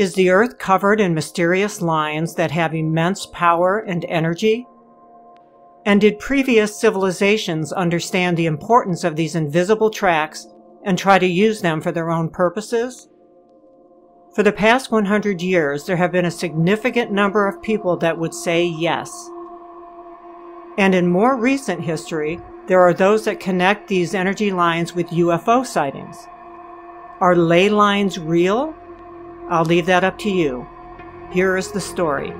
Is the Earth covered in mysterious lines that have immense power and energy? And did previous civilizations understand the importance of these invisible tracks and try to use them for their own purposes? For the past 100 years, there have been a significant number of people that would say yes. And in more recent history, there are those that connect these energy lines with UFO sightings. Are ley lines real? I'll leave that up to you. Here is the story.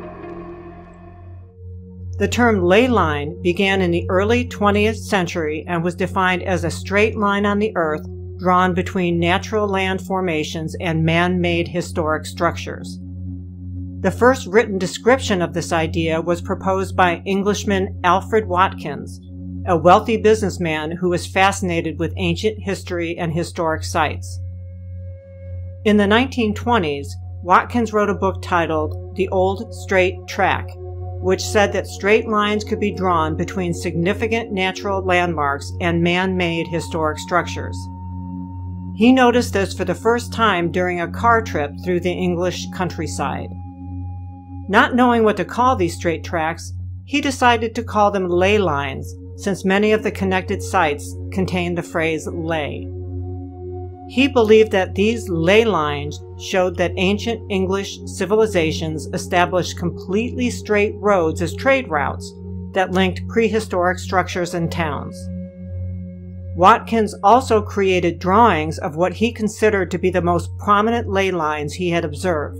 The term ley line began in the early 20th century and was defined as a straight line on the earth drawn between natural land formations and man-made historic structures. The first written description of this idea was proposed by Englishman Alfred Watkins, a wealthy businessman who was fascinated with ancient history and historic sites. In the 1920s, Watkins wrote a book titled The Old Straight Track, which said that straight lines could be drawn between significant natural landmarks and man-made historic structures. He noticed this for the first time during a car trip through the English countryside. Not knowing what to call these straight tracks, he decided to call them ley lines, since many of the connected sites contain the phrase ley. He believed that these ley lines showed that ancient English civilizations established completely straight roads as trade routes that linked prehistoric structures and towns. Watkins also created drawings of what he considered to be the most prominent ley lines he had observed.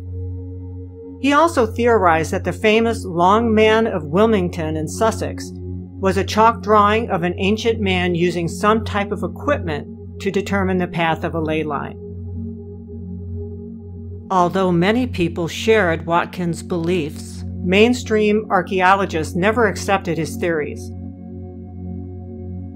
He also theorized that the famous Long Man of Wilmington in Sussex was a chalk drawing of an ancient man using some type of equipment to determine the path of a ley line. Although many people shared Watkins' beliefs, mainstream archaeologists never accepted his theories.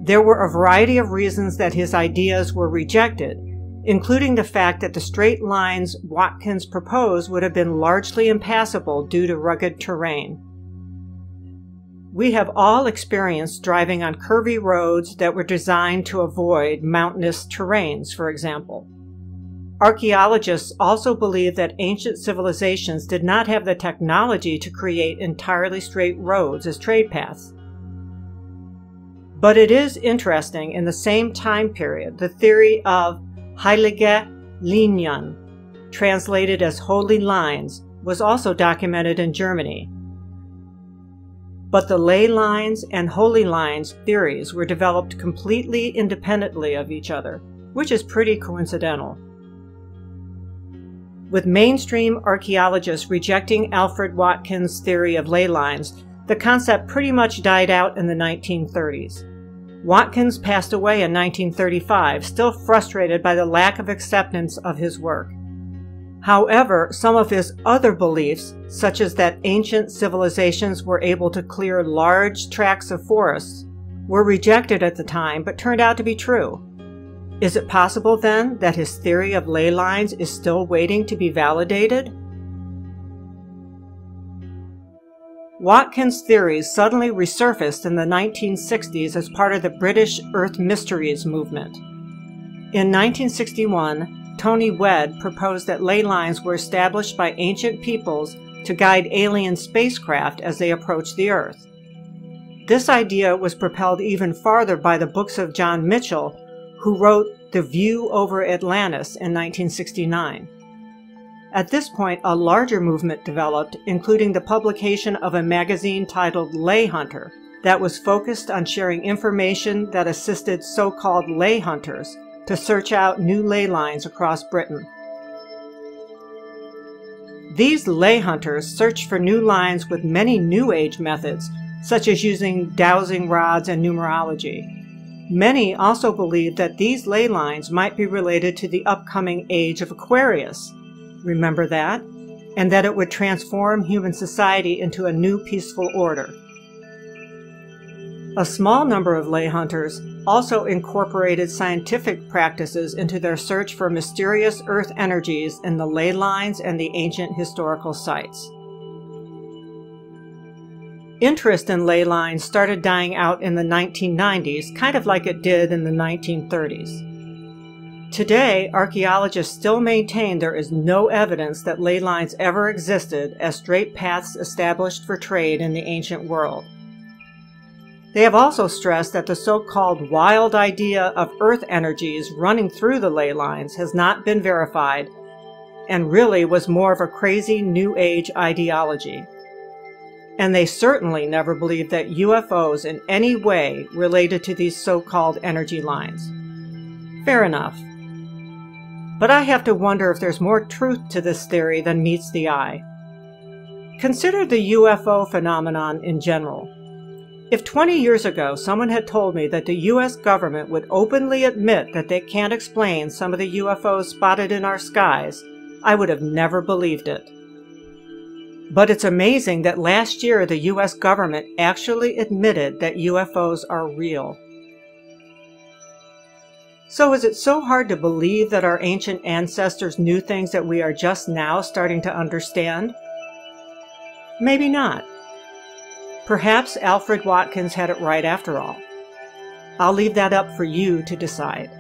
There were a variety of reasons that his ideas were rejected, including the fact that the straight lines Watkins proposed would have been largely impassable due to rugged terrain. We have all experienced driving on curvy roads that were designed to avoid mountainous terrains, for example. Archaeologists also believe that ancient civilizations did not have the technology to create entirely straight roads as trade paths. But it is interesting in the same time period, the theory of Heilige Linien, translated as holy lines, was also documented in Germany. But the ley lines and holy lines theories were developed completely independently of each other, which is pretty coincidental. With mainstream archaeologists rejecting Alfred Watkins' theory of ley lines, the concept pretty much died out in the 1930s. Watkins passed away in 1935, still frustrated by the lack of acceptance of his work. However, some of his other beliefs, such as that ancient civilizations were able to clear large tracts of forests, were rejected at the time but turned out to be true. Is it possible then that his theory of ley lines is still waiting to be validated? Watkins' theories suddenly resurfaced in the 1960s as part of the British Earth Mysteries movement. In 1961, Tony Wedd proposed that ley lines were established by ancient peoples to guide alien spacecraft as they approached the Earth. This idea was propelled even farther by the books of John Michell, who wrote The View over Atlantis in 1969. At this point, a larger movement developed, including the publication of a magazine titled Ley Hunter that was focused on sharing information that assisted so-called ley hunters to search out new ley lines across Britain. These ley hunters searched for new lines with many New Age methods, such as using dowsing rods and numerology. Many also believed that these ley lines might be related to the upcoming age of Aquarius, remember that, and that it would transform human society into a new peaceful order. A small number of ley hunters also incorporated scientific practices into their search for mysterious earth energies in the ley lines and the ancient historical sites. Interest in ley lines started dying out in the 1990s, kind of like it did in the 1930s. Today, archaeologists still maintain there is no evidence that ley lines ever existed as straight paths established for trade in the ancient world. They have also stressed that the so-called wild idea of earth energies running through the ley lines has not been verified and really was more of a crazy New Age ideology. And they certainly never believed that UFOs in any way related to these so-called energy lines. Fair enough. But I have to wonder if there's more truth to this theory than meets the eye. Consider the UFO phenomenon in general. If 20 years ago someone had told me that the US government would openly admit that they can't explain some of the UFOs spotted in our skies, I would have never believed it. But it's amazing that last year the US government actually admitted that UFOs are real. So is it so hard to believe that our ancient ancestors knew things that we are just now starting to understand? Maybe not. Perhaps Alfred Watkins had it right after all. I'll leave that up for you to decide.